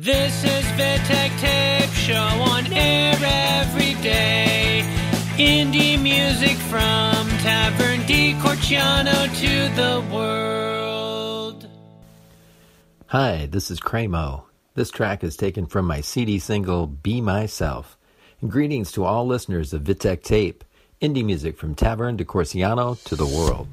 This is Vittek Tape Show on air every day. Indie music from Taverne di Corciano to the world. Hi, this is Craymo. This track is taken from my CD single Be Myself. And greetings to all listeners of Vittek Tape, indie music from Taverne de Corciano to the world.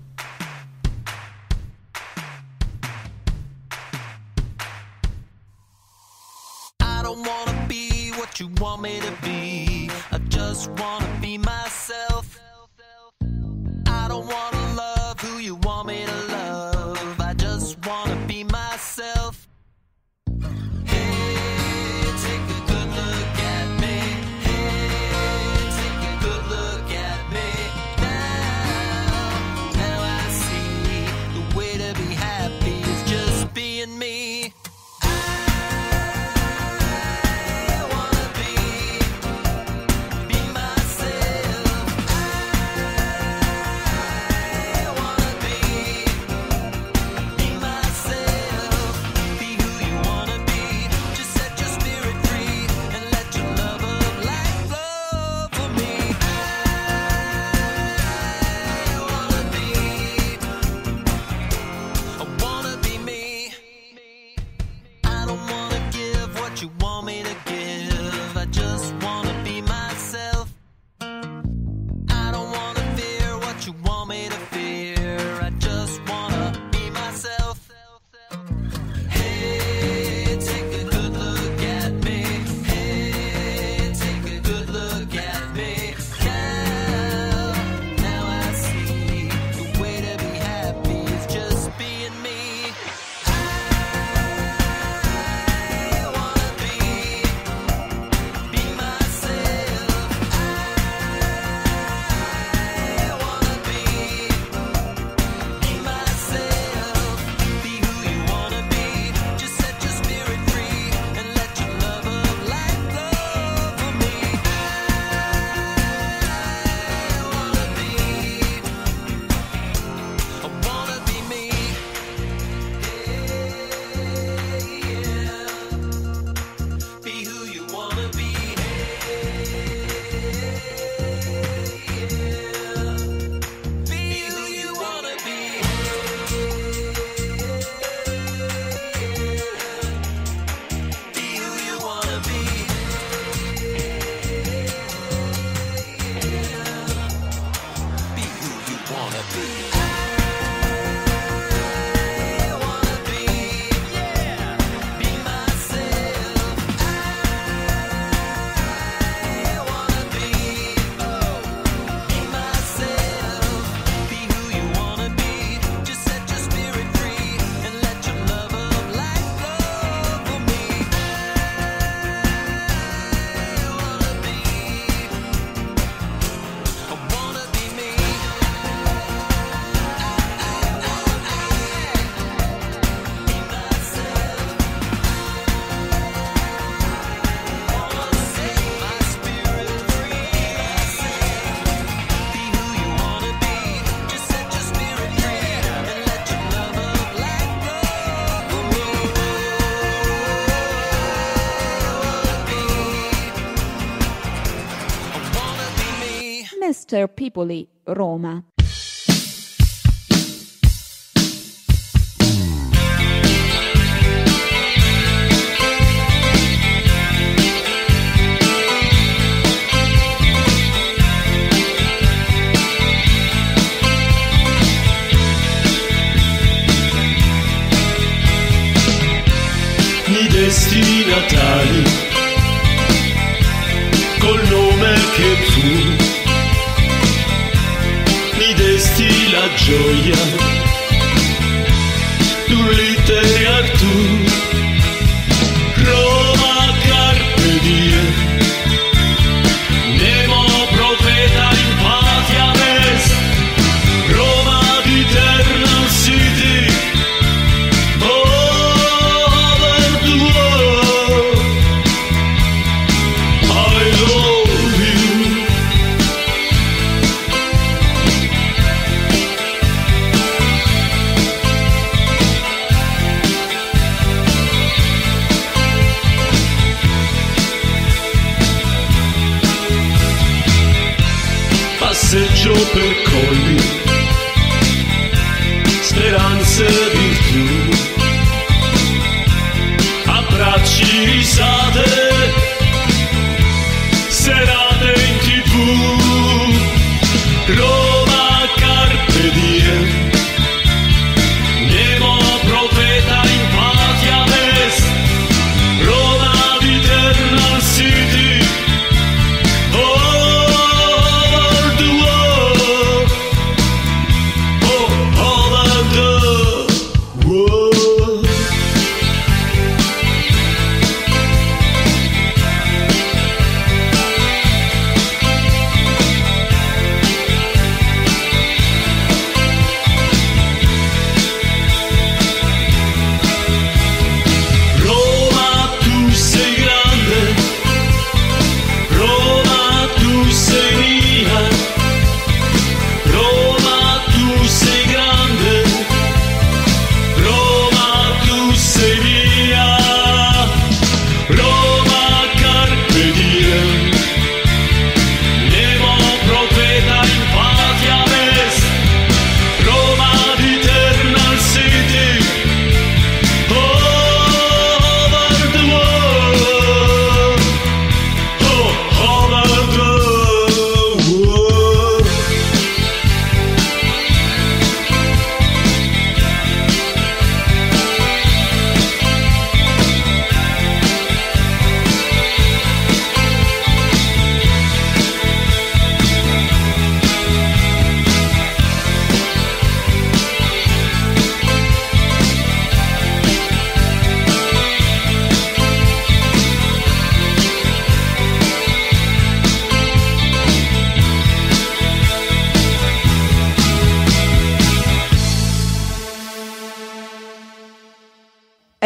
Esther Pipoli, Roma.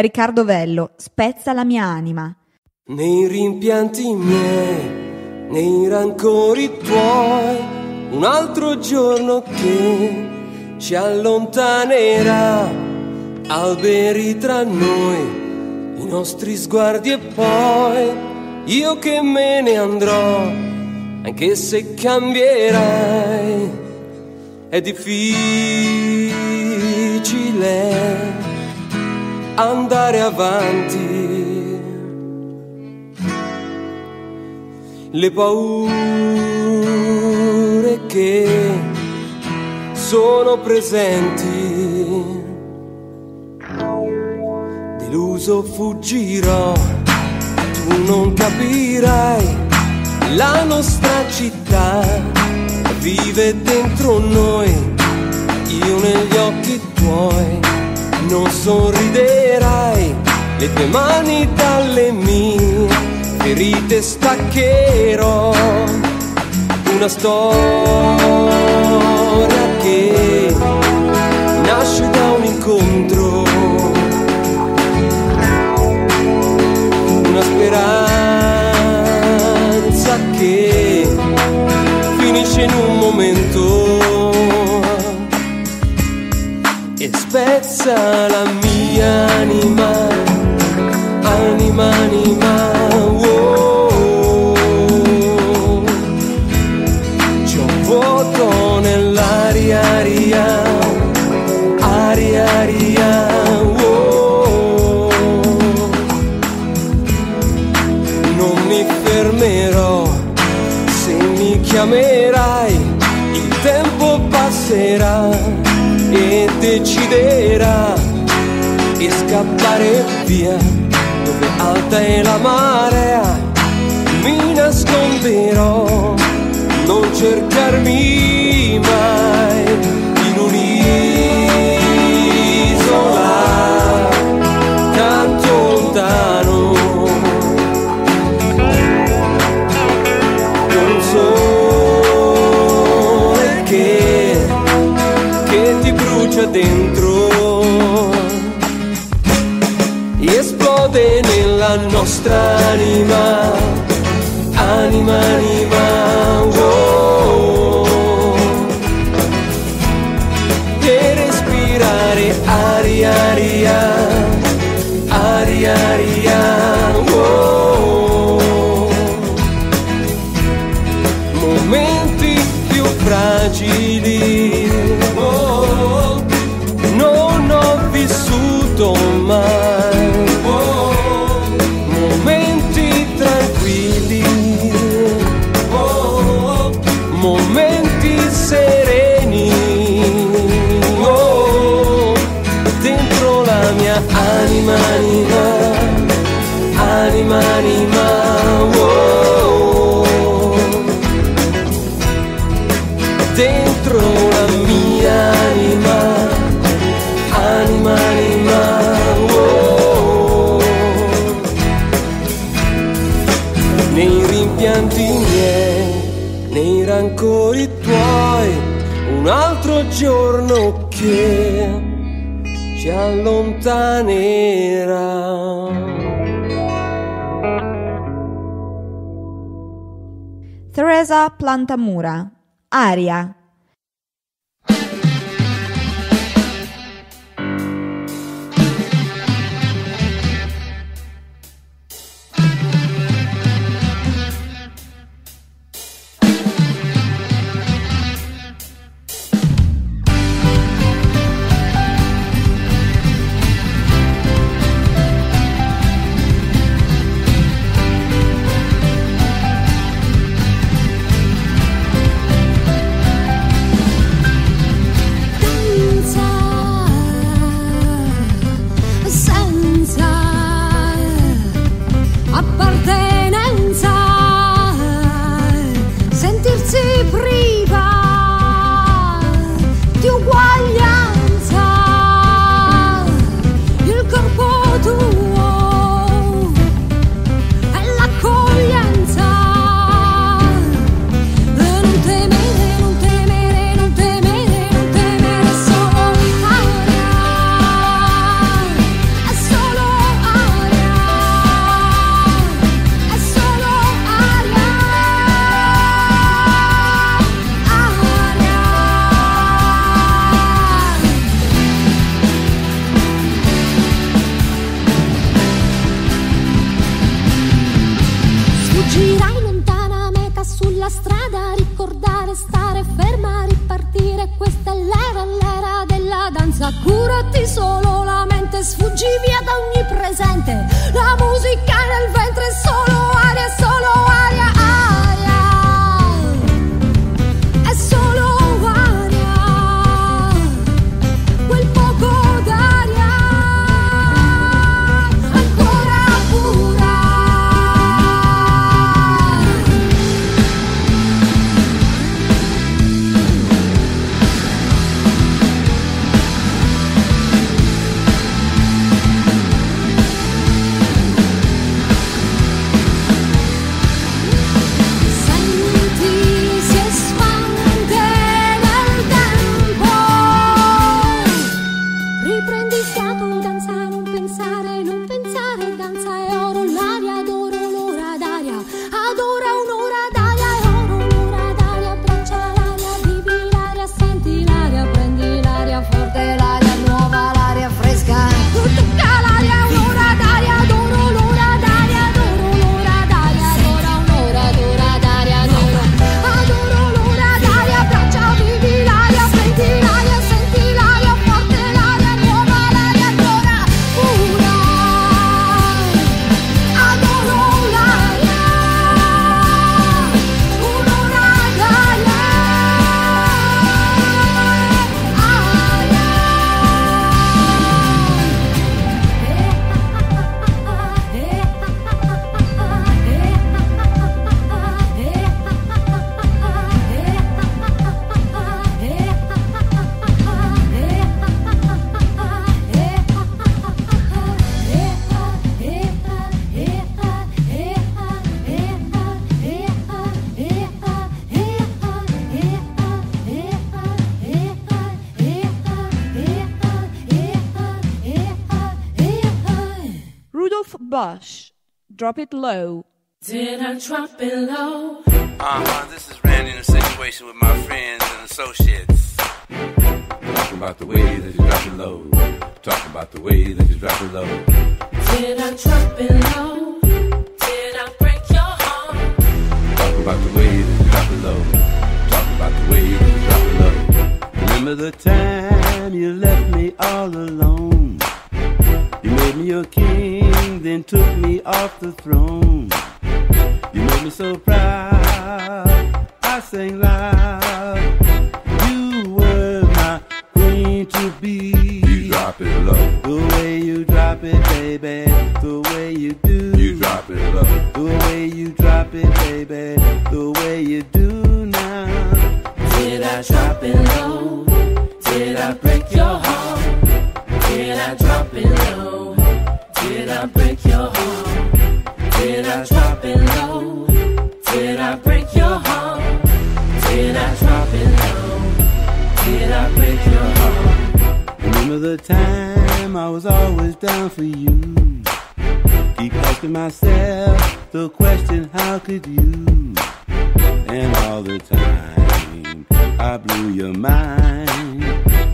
Riccardo Vello, spezza la mia anima. Nei rimpianti miei, nei rancori tuoi, un altro giorno che ci allontanerà, alberi tra noi, i nostri sguardi e poi io che me ne andrò, anche se cambierai, è difficile andare avanti. Le paure che sono presenti. Deluso fuggirò, tu non capirai. La nostra città vive dentro noi, io negli occhi tuoi non sorriderai, le tue mani dalle mie ferite staccherò, una storia che nasce da un incontro, una speranza che finisce in un momento spezza la mia anima, anima, anima. momenti sereni. Oh, dentro la mia anima, anima, anima, anima. Giorno che ci allontanerà. Teresa Plantamura. Aria. Drop it low. Did I drop it low? Uh-huh, this is Randy in a situation with my friends and associates. Talking about the way that you drop it low. Talking about the way that you drop it low. Did I drop it low? Did I break your heart? Talking about the way that you drop it low. Talking about the way that you drop it low. Remember the time you left me all alone. You made me your king, then took me off the throne. You made me so proud. I sang loud. You were my queen to be. You drop it low. The way you drop it, baby. The way you do. You drop it low. The way you drop it, baby, the way you do now. Did I drop it low? Remember the time I was always down for you. Keep asking myself the question, how could you? And all the time I blew your mind.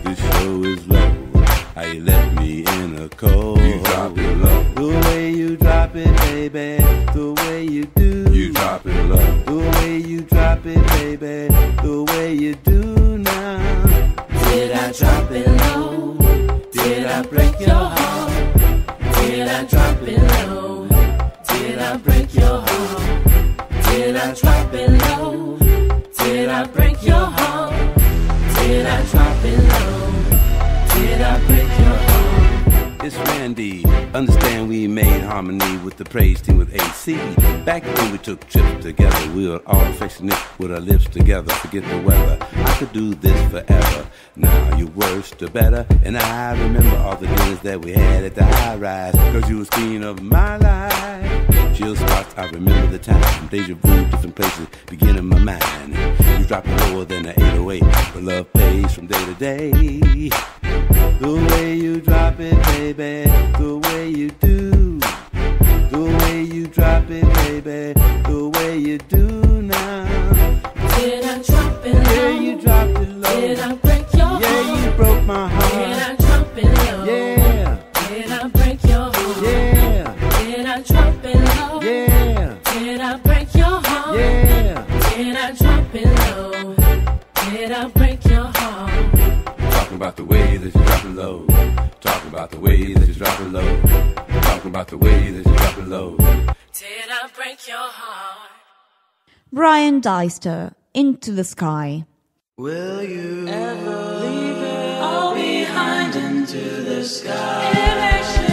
The show is low. How you left me in a cold. You drop it low. The way you drop it, baby. The way you do. You drop it low. The way you drop it, baby. The way you do now. Did I drop it low? Did I break your heart? Did I drop it low? Did I break your heart? Did I drop it low? It's Randy. Understand we made harmony with the praise team with AC. Back when we took trips together, we were all affectionate with our lips together. Forget the weather. I could do this forever. Now you're worse to better. And I remember all the dinners that we had at the high rise. Cause you was queen of my life. Chill spots, I remember the time. Deja vu, different places begin in my mind. You dropped it lower than the 808. But love pays from day to day. The way you drop it, baby, the way you do. The way you drop it, baby, the way you do now. Did I drop it low? Yeah, you dropped it low. Did I break your heart? Yeah, you broke my heart. The way that you drop it low. Talking about the way that you drop it low. Did I break your heart? Bryan Deister, Into the Sky. Will you ever leave it all behind into the sky?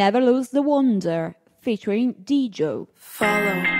Never Lose the Wonder, featuring DGIO. Follow.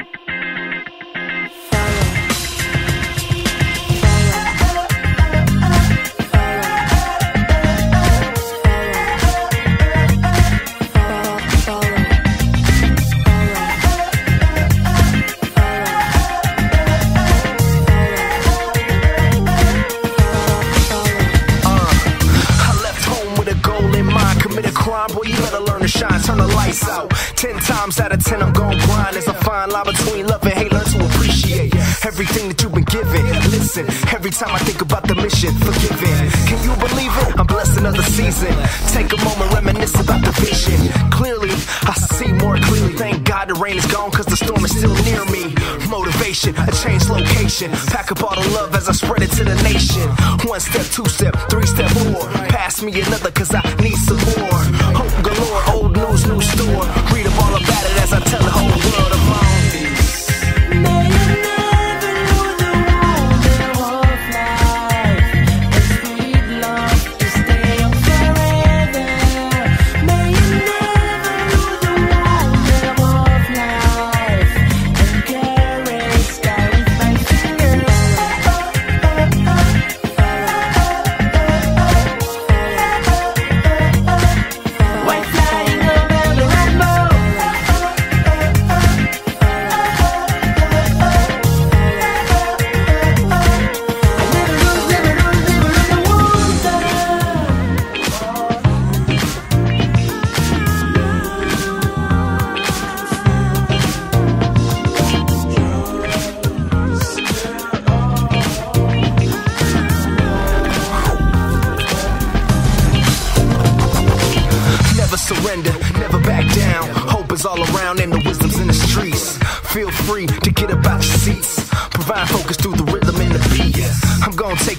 Everything that you've been given. Listen, every time I think about the mission, forgiven. Can you believe it? I'm blessed another season. Take a moment, reminisce about the vision. Clearly, I see more clearly. Thank God the rain is gone, cause the storm is still near me. Motivation, a changed location. Pack up all the love as I spread it to the nation. One step, two step, three step, four. Pass me another, cause I need some more. Hope galore, old news, new store. Read up all about it as I tell the whole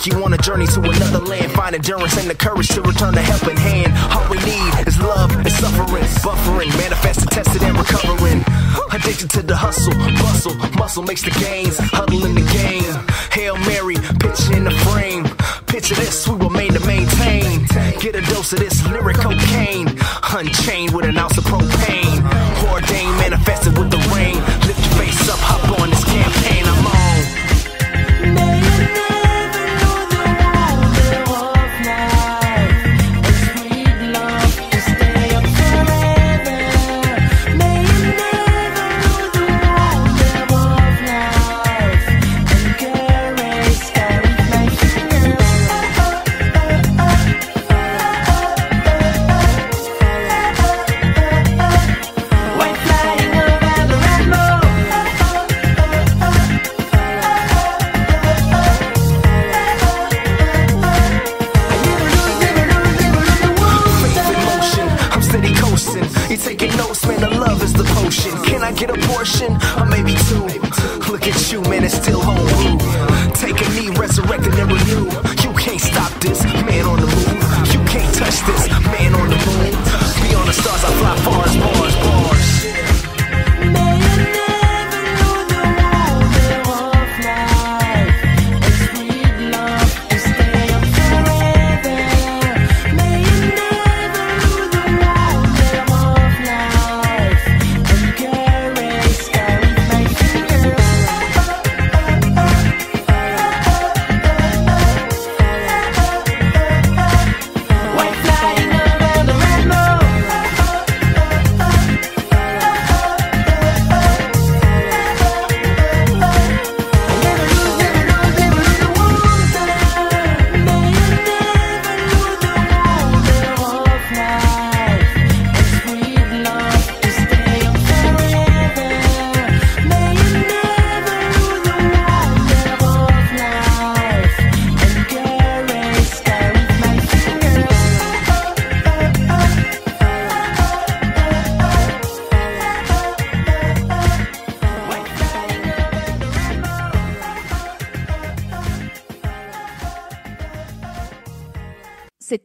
take you on a journey to another land. Find endurance and the courage to return the helping hand. All we need is love and suffering. Buffering, manifested, tested, and recovering. Addicted to the hustle, bustle, muscle makes the gains. Huddle in the game. Hail Mary, pitch in the frame. Picture this, we were made to maintain. Get a dose of this lyric cocaine. Unchained with an ounce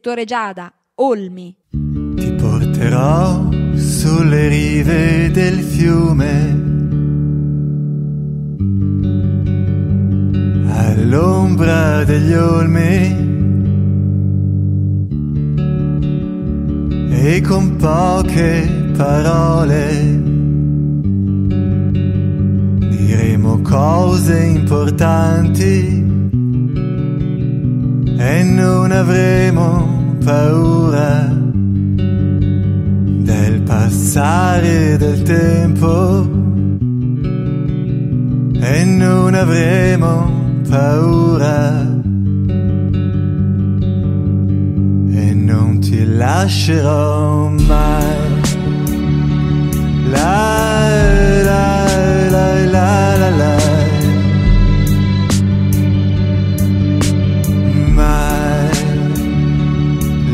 Dottore Giada, Olmi. Ti porterò sulle rive del fiume. All'ombra degli olmi. E con poche parole diremo cose importanti e non avremo paura del passare del tempo e non avremo paura e non ti lascerò mai. La, la, la, la.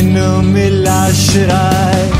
in a milashrei